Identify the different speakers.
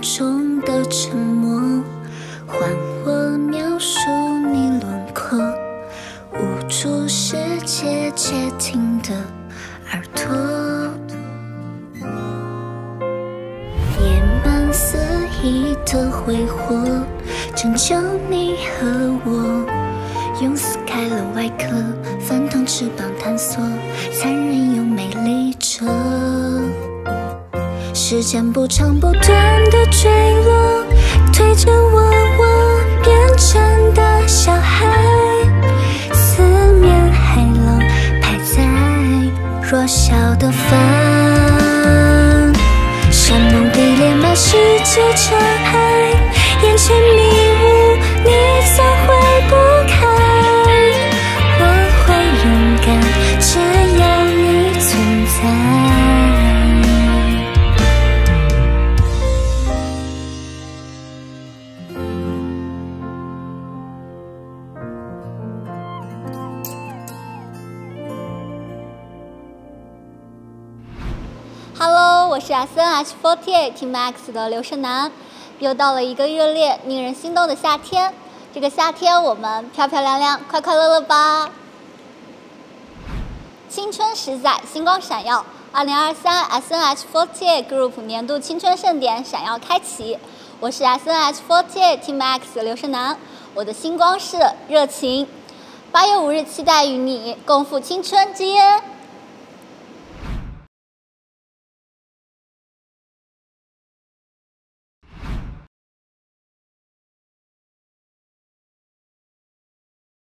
Speaker 1: 中的沉默，换我描述你轮廓，捂住世界窃听的耳朵，野蛮肆意的挥霍，拯救你和我，用撕开了外壳，翻腾翅膀探索，残忍又美丽着。时间不长不短的坠落，推着我，我变成大小孩。四面海浪拍在弱小的帆，山崩地裂把世界扯
Speaker 2: 是 SNH 48 Team Max 的刘胜男，又到了一个热烈、令人心动的夏天。这个夏天，我们漂漂亮亮、快快乐乐吧！青春十载，星光闪耀。二零二三 S N H 48 Group 年度青春盛典闪耀开启。我是 S N H 48 Team Max 刘胜男，我的星光是热情。八月五日，期待与你共赴青春之约。